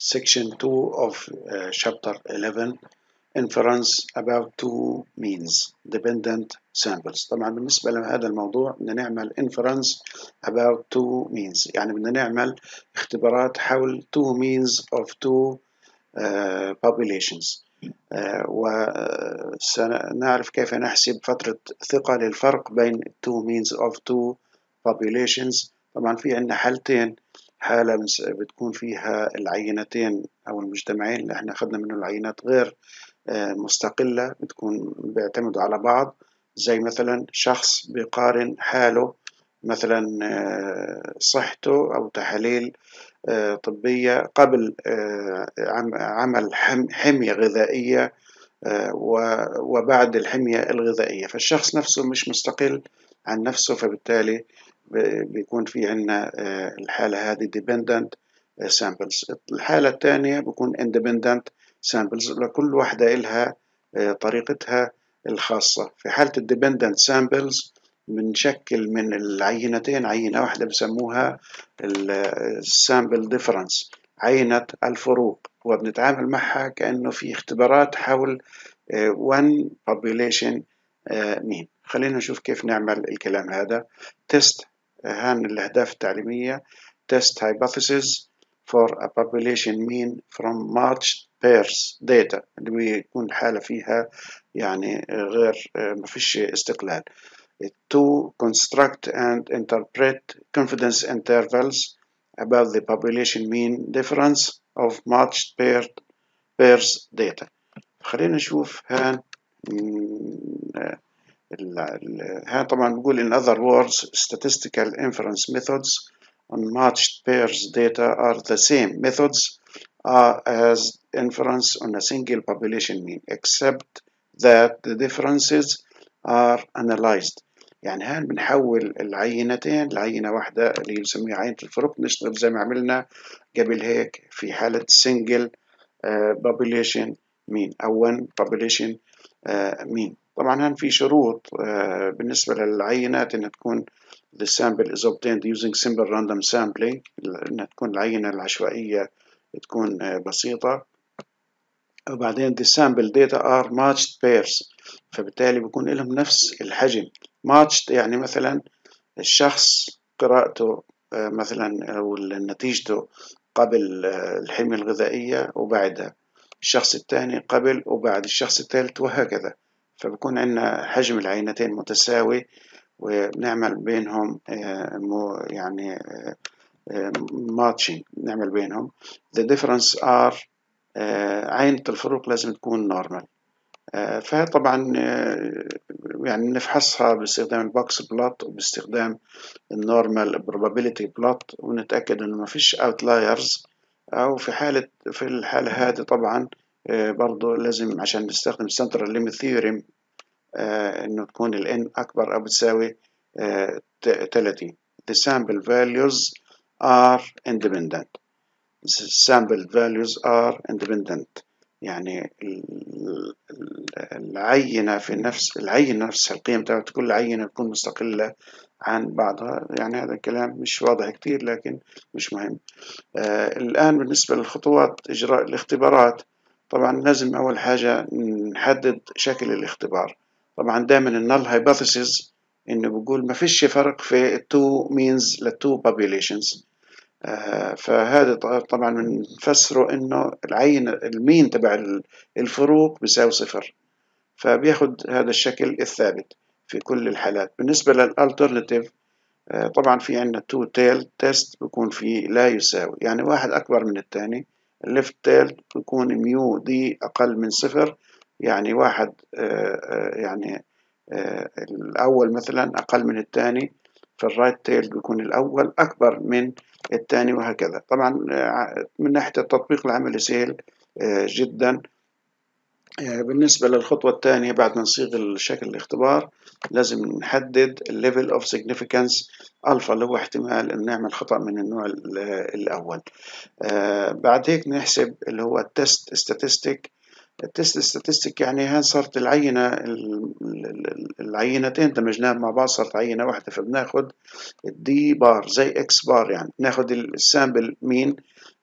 section 2 of uh, chapter 11 inference about two means dependent samples طبعا بالنسبة لهذا الموضوع بدنا نعمل inference about two means يعني بدنا نعمل اختبارات حول two means of two uh, populations uh, وسنعرف كيف نحسب فترة ثقة للفرق بين two means of two populations طبعا في عندنا حالتين حالة بتكون فيها العينتين أو المجتمعين اللي إحنا أخذنا منه العينات غير مستقلة بتكون بيعتمدوا على بعض. زي مثلا شخص بيقارن حاله مثلا صحته أو تحاليل طبية قبل عمل حمية غذائية وبعد الحمية الغذائية. فالشخص نفسه مش مستقل عن نفسه فبالتالي بيكون في عندنا الحالة هذه dependent samples. الحالة الثانية بيكون independent samples. لكل واحدة إلها طريقتها الخاصة. في حالة ال dependent samples بنشكل من العينتين عينة واحدة بسموها ال sample difference عينة الفروق. وبنتعامل معها كأنه في اختبارات حول one population mean. خلينا نشوف كيف نعمل الكلام هذا. تيست هان الأهداف التعليمية test hypothesis for a population mean from matched pairs data اللي بيكون الحالة فيها يعني غير ما فيش استقلال to construct and interpret confidence intervals about the population mean difference of matched paired pairs data خلينا نشوف هان هان طبعا بقول in other words statistical inference methods on matched pairs data are the same methods uh, as inference on a single population mean except that the differences are analyzed يعني هان بنحول العينتين لعينة واحدة اللي بنسميها عينة الفروق نشتغل زي ما عملنا قبل هيك في حالة single uh, population mean أو one population uh, mean طبعا هان في شروط uh, بالنسبة للعينات إنها تكون the sample is obtained using simple random sampling إنها تكون العينة العشوائية تكون بسيطة. وبعدين the sample data are matched pairs فبالتالي بيكون لهم نفس الحجم. matched يعني مثلا الشخص قراءته مثلا أو نتيجته قبل الحمية الغذائية وبعدها. الشخص الثاني قبل وبعد. الشخص الثالث وهكذا. فبكون عندنا حجم العينتين متساوي وبنعمل بينهم يعني matching نعمل بينهم. The difference are عينة الفروق لازم تكون normal فطبعا يعني نفحصها باستخدام ال box plot وباستخدام ال normal probability plot ونتأكد إنه ما فيش outliers أو في حالة في الحالة هذه طبعا برضو لازم عشان نستخدم central limit theorem إنه تكون ال n أكبر أو بتساوي 30 the sample values are independent. The sample values are independent. يعني العينة في نفس العينة نفسها القيم تاعت كل عينة تكون مستقلة عن بعضها. يعني هذا الكلام مش واضح كتير لكن مش مهم. آه الآن بالنسبة للخطوات إجراء الاختبارات طبعا لازم أول حاجة نحدد شكل الاختبار. طبعا دائما ال null hypothesis إنه بقول ما فيش فرق في ال two means لل two populations. آه فهذا طبعا بنفسره إنه العين ال mean تبع الفروق بيساوي صفر. فبياخد هذا الشكل الثابت في كل الحالات. بالنسبة لل alternative آه طبعا في عندنا two tail test بيكون في لا يساوي. يعني واحد أكبر من الثاني. ال left tail بيكون mu d أقل من صفر يعني واحد آه يعني الأول مثلا أقل من الثاني في ال right tail بيكون الأول أكبر من الثاني وهكذا. طبعا من ناحية التطبيق العملي سهل جدا. بالنسبة للخطوة الثانية بعد ما نصيغ الشكل الاختبار لازم نحدد ال level of significance ألفا اللي هو احتمال أن نعمل خطأ من النوع الأول. بعد هيك نحسب اللي هو ال test statistic. ال test statistic يعني هان صارت العينة العينتين دمجناهم مع بعض صارت عينة واحدة فبناخد ال d bar زي x bar يعني. ناخد ال sample mean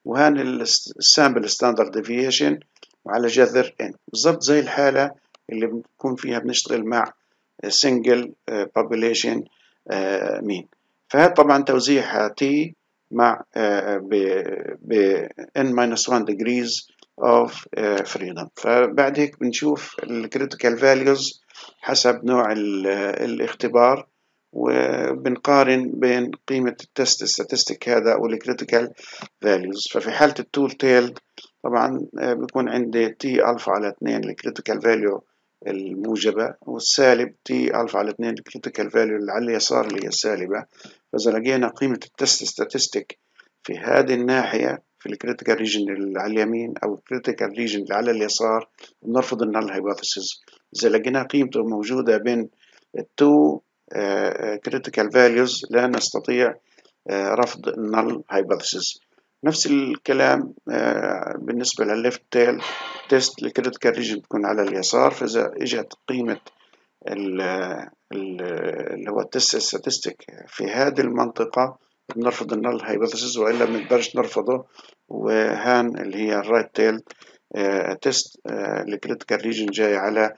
وهان ال sample standard deviation وعلى جذر n. بالضبط زي الحالة اللي بنكون فيها بنشتغل مع single population mean. فهذا طبعا توزيع t مع ب n minus 1 degrees of freedom. فبعد هيك بنشوف ال critical values حسب نوع الاختبار وبنقارن بين قيمة ال test statistic هذا وال critical values. ففي حالة ال two tailed طبعا بيكون عندي t ألفا على 2 ال critical value الموجبة والسالب t ألفا على 2 ال critical value اللي على اليسار اللي هي السالبة. فإذا لقينا قيمة ال test statistic في هذه الناحية في ال critical region اللي على اليمين أو ال critical region اللي على اليسار بنرفض ال null hypothesis إذا لقينا قيمته موجودة بين ال two critical values لا نستطيع رفض ال null hypothesis. نفس الكلام بالنسبة للل left tail test ال critical region بتكون على اليسار فإذا إجت قيمة اللي هو ال test statistic في هذه المنطقة بنرفض ال null hypothesis وإلا بنقدرش نرفضه وهان اللي هي ال right tail test ال critical region جاي على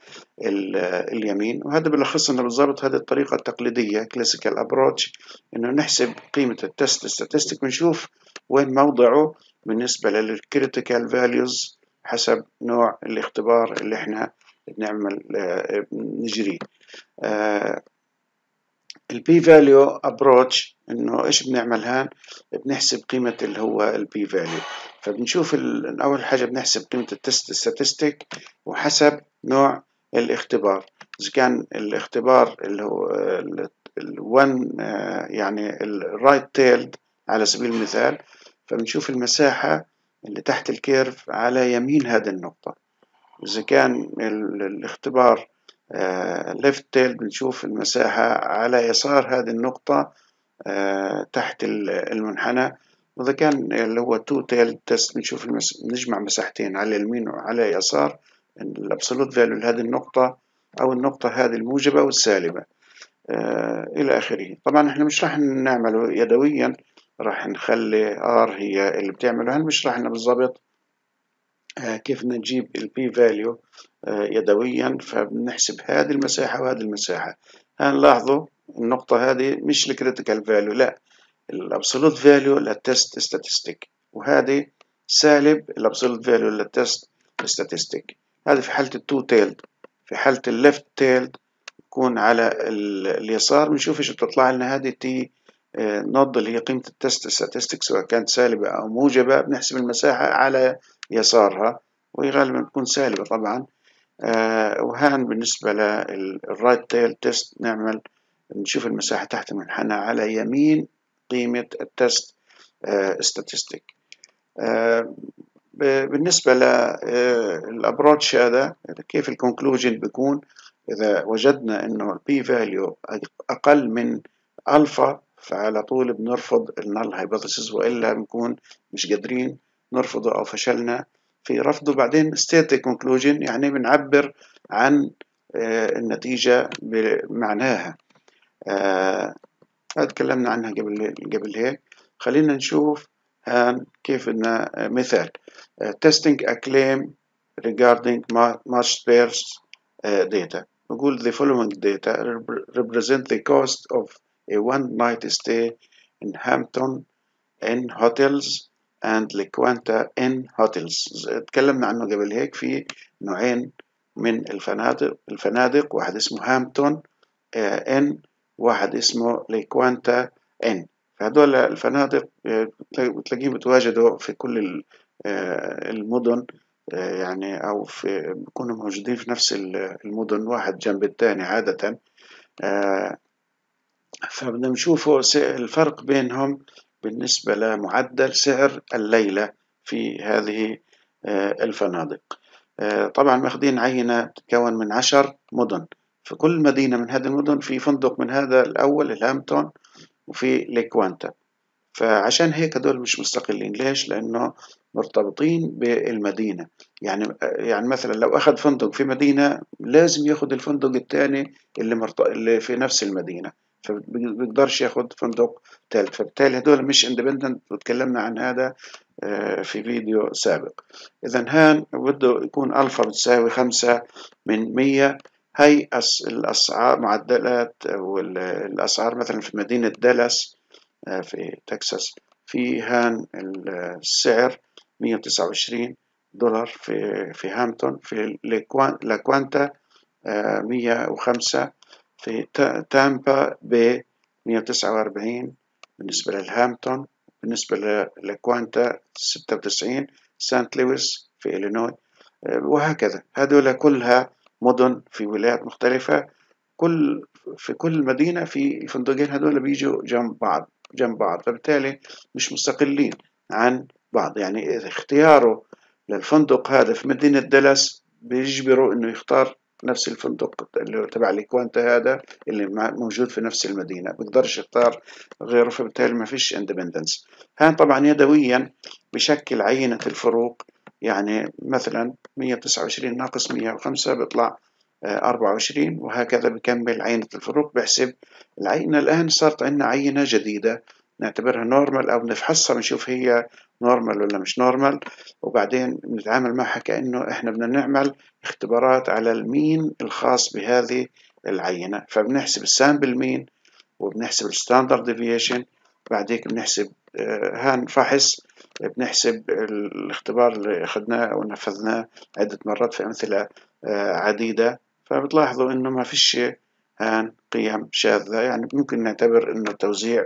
اليمين. وهذا بيلخص لنا بالضبط هذه الطريقة التقليدية classical approach إنه نحسب قيمة ال test statistic ونشوف وين موضعه بالنسبة لل critical values حسب نوع الاختبار اللي إحنا بنعمل نجريه ال p-value approach إنه إيش بنعمل هان؟ بنحسب قيمة اللي هو ال p-value فبنشوف أول حاجة بنحسب قيمة ال test statistic وحسب نوع الاختبار. إذا كان الاختبار اللي هو ال1 يعني ال right tailed على سبيل المثال فبنشوف المساحة اللي تحت ال curve على يمين هذه النقطة. إذا كان الاختبار left tail بنشوف المساحة على يسار هذه النقطة تحت المنحنى. وإذا كان اللي هو two tail test بنشوف المس... نجمع مساحتين على اليمين وعلى اليسار ال absolute value لهذه النقطة أو النقطة هذه الموجبة والسالبة. إلى آخره. طبعا إحنا مش راح نعمله يدويا راح نخلي R هي اللي بتعمله. هل مش راح بالضبط كيف نجيب ال p-value يدويا فبنحسب هذه المساحة وهذه المساحة. هنلاحظوا النقطة هذه مش ال critical value لا. ال absolute value لل test statistic وهذه سالب ال absolute value لل test statistic هذه في حالة ال two tailed في حالة ال left tailed يكون على اليسار بنشوف إيش بتطلع لنا هذه t nought اللي هي قيمة ال test statistic سواء كانت سالبة أو موجبة بنحسب المساحة على يسارها وهي غالبا تكون سالبة طبعا. آه وهان بالنسبة لل right tail test نعمل نشوف المساحة تحت المنحنى على يمين قيمة ال test آه بالنسبة لل approach هذا كيف ال conclusion بيكون؟ إذا وجدنا إنه ال p-value أقل من ألفا فعلى طول بنرفض ال null hypothesis وإلا بنكون مش قادرين نرفضه أو فشلنا في رفضه. بعدين state conclusion يعني بنعبر عن النتيجة بمعناها. هذا تكلمنا عنها قبل قبل هيك. خلينا نشوف هان كيف إن مثال. testing a claim regarding matched pairs data. نقول the following data represent the cost of a one night stay in Hampton in hotels and Lequanta in hotels. تكلمنا عنه قبل هيك في نوعين من الفنادق. الفنادق واحد اسمه هامبتون إن واحد اسمه ليكوانتا إن. فهدول الفنادق بتلاقيهم بتواجدوا في كل المدن يعني أو في بيكونوا موجودين في نفس المدن واحد جنب الثاني عادة فبدنا نشوفوا الفرق بينهم بالنسبة لمعدل سعر الليلة في هذه الفنادق. طبعا ماخذين عينة تتكون من عشر مدن. في كل مدينة من هذه المدن في فندق من هذا الأول الهامبتون وفي ليكوانتا. فعشان هيك هدول مش مستقلين. ليش؟ لأنه مرتبطين بالمدينة. يعني يعني مثلا لو أخذ فندق في مدينة لازم ياخذ الفندق الثاني اللي مرت... اللي في نفس المدينة. فبيقدرش ياخد فندق تالت. فبالتالي هدول مش independent وتكلمنا عن هذا آه، في فيديو سابق. إذا هان بده يكون ألفا بتساوي خمسة من مية. هاي الأسعار معدلات أو الأسعار مثلا في مدينة دالاس آه، في تكساس. في هان السعر مية وتسعة وعشرين دولار في في هامبتون. في La Quinta آه، مية وخمسة. في تامبا ب مية وتسعة وأربعين بالنسبة للهامبتون بالنسبة ل La Quinta ستة وتسعين سانت لويس في إلينوي آه، وهكذا. هذول كلها مدن في ولايات مختلفة. كل في كل مدينة في الفندقين هذول بيجوا جنب بعض جنب بعض فبالتالي مش مستقلين عن بعض. يعني اختياره للفندق هذا في مدينة دلاس بيجبره إنه يختار نفس الفندق اللي تبع La Quinta هذا اللي موجود في نفس المدينة. بيقدرش يختار غيره فبالتالي ما فيش independence هان طبعا يدويا بشكل عينة الفروق يعني مثلا 129 ناقص 105 بيطلع 24 وهكذا بكمل عينة الفروق بحسب العينة الآن صارت عندنا عينة جديدة نعتبرها normal أو نفحصها بنشوف هي normal ولا مش normal وبعدين نتعامل معها كأنه إحنا بدنا نعمل اختبارات على ال mean الخاص بهذه العينة. فبنحسب ال sample mean وبنحسب ال standard deviation بعديك بنحسب آه، هان فحص بنحسب الاختبار اللي أخذناه ونفذناه عدة مرات في أمثلة آه، عديدة. فبتلاحظوا إنه ما فيش هان قيم شاذة. يعني ممكن نعتبر إنه توزيع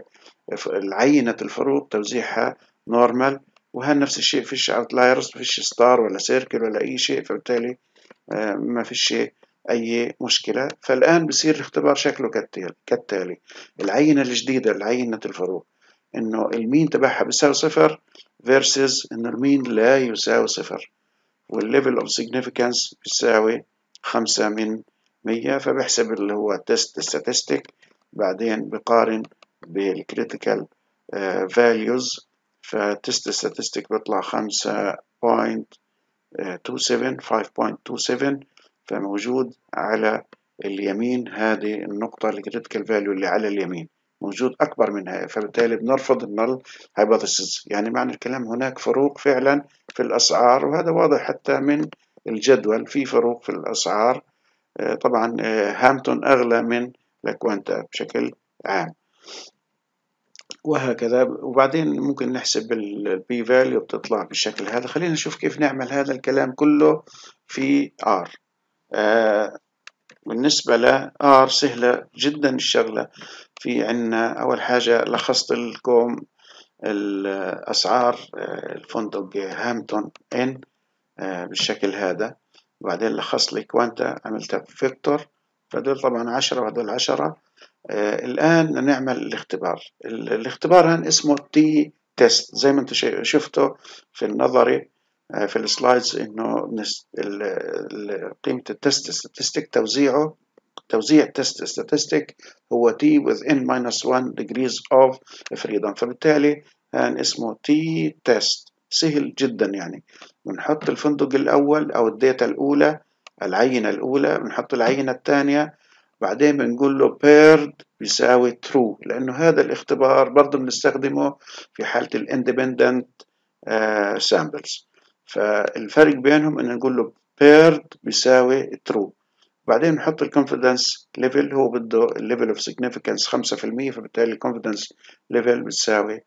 العينة الفروق توزيعها normal وهان نفس الشيء فيش outliers فيش star ولا circle ولا أي شيء. فبالتالي آه، ما فيش أي مشكلة. فالآن بصير الاختبار شكله كالتالي العينة الجديدة لعينه الفروق. إنه ال mean تبعها بيساوي صفر versus إنه ال mean لا يساوي صفر. وال level of significance بيساوي خمسة من مية. فبحسب اللي هو test statistic. بعدين بقارن بال critical values. ف test statistic بيطلع خمسة point two seven five point two seven فموجود على اليمين هذه النقطة ال critical value اللي على اليمين موجود أكبر منها فبالتالي بنرفض ال null hypothesis يعني معنى الكلام هناك فروق فعلا في الأسعار وهذا واضح حتى من الجدول في فروق في الأسعار. آه، طبعا آه، هامبتون أغلى من La Quinta بشكل عام. وهكذا. وبعدين ممكن نحسب ال P value بتطلع بالشكل هذا. خلينا نشوف كيف نعمل هذا الكلام كله في R. آه بالنسبة ل R سهلة جدا الشغلة. في عنا أول حاجة لخصت لكم الأسعار آه الفندق Hampton Inn آه بالشكل هذا. وبعدين لخصت La Quinta عملتها vector. فدول طبعا عشرة وهدول عشرة. الآن نعمل الاختبار. الاختبار هان اسمه t test زي ما أنتم شفتوا في النظري آه في ال slides إنه قيمة ال test statistic توزيعه توزيع test statistic هو t with n minus 1 degrees of freedom. فبالتالي هان اسمه t test سهل جدا يعني. بنحط الفندق الأول أو ال data الأولى العينة الأولى بنحط العينة الثانية بعدين بنقول له paired بيساوي TRUE لأنه هذا الاختبار برضه بنستخدمه في حالة ال independent samples. فالفرق بينهم إن نقول له paired بيساوي TRUE. بعدين نحط ال confidence level هو بده ال level of significance 5% فبالتالي ال confidence level بتساوي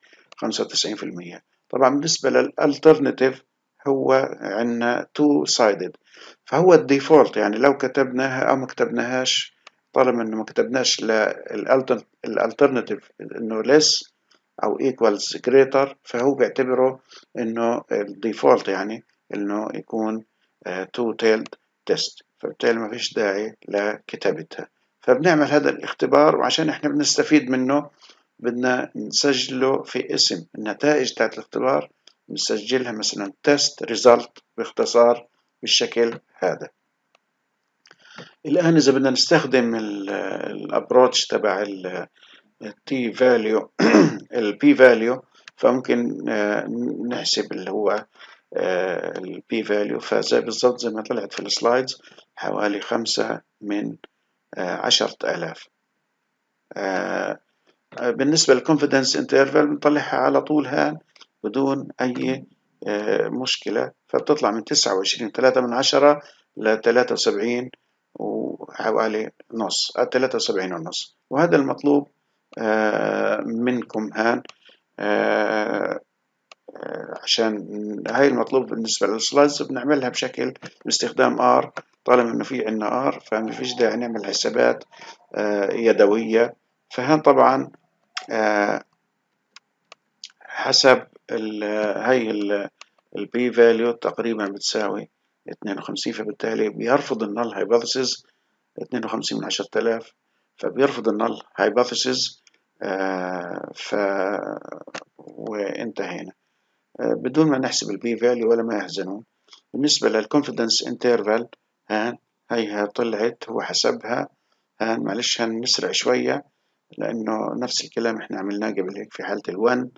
95% طبعا بالنسبة لل alternative هو عندنا two sided فهو ال default يعني لو كتبناها أو ما كتبناهاش طالما إنه ما كتبناش ال alternative إنه less أو equals greater فهو بيعتبره إنه ال default يعني إنه يكون two tailed test فبالتالي ما فيش داعي لكتابتها. فبنعمل هذا الاختبار وعشان إحنا بنستفيد منه بدنا نسجله في اسم. النتائج تاعت الاختبار نسجلها مثلا test result باختصار بالشكل هذا. الآن إذا بدنا نستخدم ال approach تبع ال t value ال P value فممكن آه، نحسب اللي هو ال P value فزي بالضبط زي ما طلعت في ال slides حوالي خمسة من آه، عشرة آلاف. آه بالنسبة لل confidence interval بنطلعها على طول هان بدون أي آه مشكلة. فبتطلع من تسعة وعشرين ثلاثة من عشرة لثلاثة وسبعين وحوالي نص ثلاثة وسبعين ونص. وهذا المطلوب آه منكم هان آه عشان هاي المطلوب بالنسبة لل slides بنعملها بشكل باستخدام R طالما إنه في عندنا ار فما فيش داعي نعمل حسابات يدوية. فهان طبعا حسب ال هاي ال P-value تقريبا بتساوي 52 فبالتالي بيرفض ال null hypothesis 52 من 10000 فبيرفض ال null hypothesis ف وانتهينا. بدون ما نحسب ال P-value ولا ما يحزنون بالنسبة لل confidence interval هان هيها طلعت هو حسبها هان معلش هنسرع شوية لأنه نفس الكلام إحنا عملناه قبل هيك في حالة ال one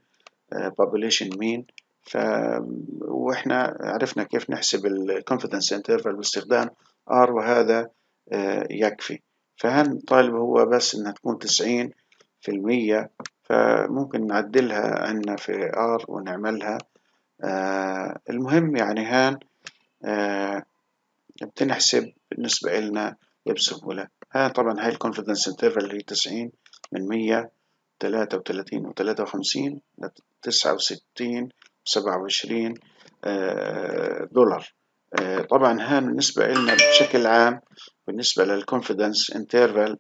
population mean. ف وإحنا عرفنا كيف نحسب ال confidence interval باستخدام R وهذا يكفي. فهن طالب هو بس إنها تكون تسعين في المية؟ فممكن نعدلها عنا في R ونعملها. آه المهم يعني هان آه بتنحسب بالنسبة إلنا بسهولة ها طبعا هاي ال confidence interval اللي هي تسعين من مية تلاتة وتلاتين وتلاتة وخمسين لتسعة وستين وسبعة وعشرين دولار. آه طبعا هان بالنسبة إلنا بشكل عام بالنسبة لل confidence interval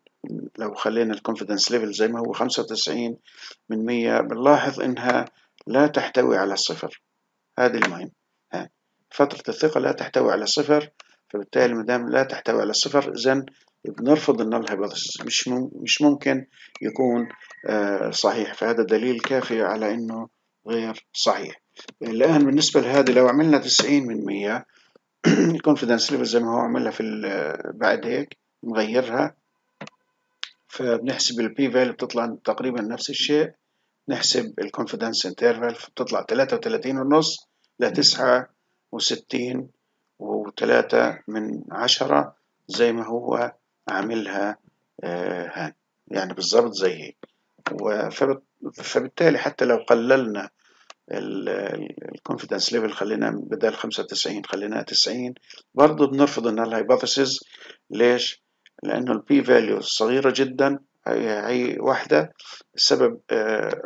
لو خلينا ال confidence level زي ما هو خمسة وتسعين من مية بنلاحظ إنها لا تحتوي على الصفر هذا المهم. ها. فترة الثقة لا تحتوي على صفر فبالتالي ما دام لا تحتوي على الصفر إذا بنرفض ال null hypothesis مش مش ممكن يكون آه صحيح. فهذا دليل كافي على إنه غير صحيح. الآن بالنسبة لهذه لو عملنا تسعين من مية ال confidence level زي ما هو عملها في بعد هيك نغيرها. فبنحسب ال P-value بتطلع تقريبا نفس الشيء. نحسب ال confidence interval بتطلع تلاتة وتلاتين ونص لتسعة وستين وتلاتة من عشرة زي ما هو عاملها هان يعني بالضبط زي هيك. فبالتالي حتى لو قللنا ال confidence level خلينا بدل خمسة وتسعين خليناها تسعين. برضه بنرفض ال null hypothesis ليش؟ لأنه ال P-value صغيرة جدا هي واحدة. السبب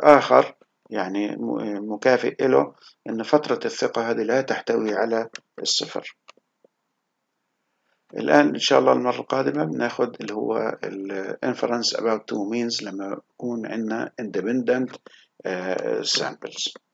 آخر يعني مكافئ له أن فترة الثقة هذه لا تحتوي على الصفر. الآن إن شاء الله المرة القادمة بناخد اللي هو ال inference about two means لما يكون عندنا independent uh, samples.